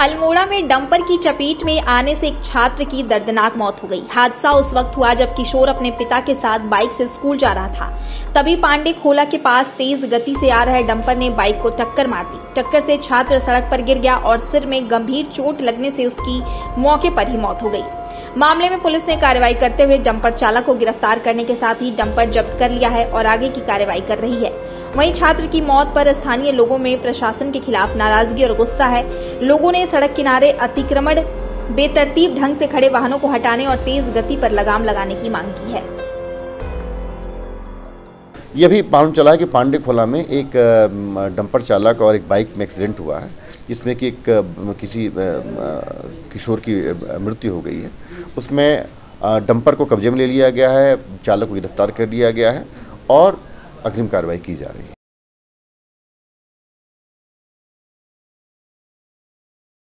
अल्मोड़ा में डंपर की चपेट में आने से एक छात्र की दर्दनाक मौत हो गई। हादसा उस वक्त हुआ जब किशोर अपने पिता के साथ बाइक से स्कूल जा रहा था। तभी पांडे खोला के पास तेज गति से आ रहे डंपर ने बाइक को टक्कर मार दी। टक्कर से छात्र सड़क पर गिर गया और सिर में गंभीर चोट लगने से उसकी मौके पर ही मौत हो गई। मामले में पुलिस ने कार्रवाई करते हुए डंपर चालक को गिरफ़्तार करने के साथ ही डंपर जब्त कर लिया है और आगे की कार्रवाई कर रही है। वहीं छात्र की मौत पर स्थानीय लोगों में प्रशासन के खिलाफ नाराज़गी और गुस्सा है। लोगों ने सड़क किनारे अतिक्रमण, बेतरतीब ढंग से खड़े वाहनों को हटाने और तेज गति पर लगाम लगाने की मांग की है। ये अभी मालूम चला है कि पांडे खोला में एक डंपर चालक और एक बाइक में एक्सीडेंट हुआ है, जिसमें कि एक किसी किशोर की मृत्यु हो गई है। उसमें डंपर को कब्जे में ले लिया गया है, चालक को गिरफ़्तार कर लिया गया है और अग्रिम कार्रवाई की जा रही है।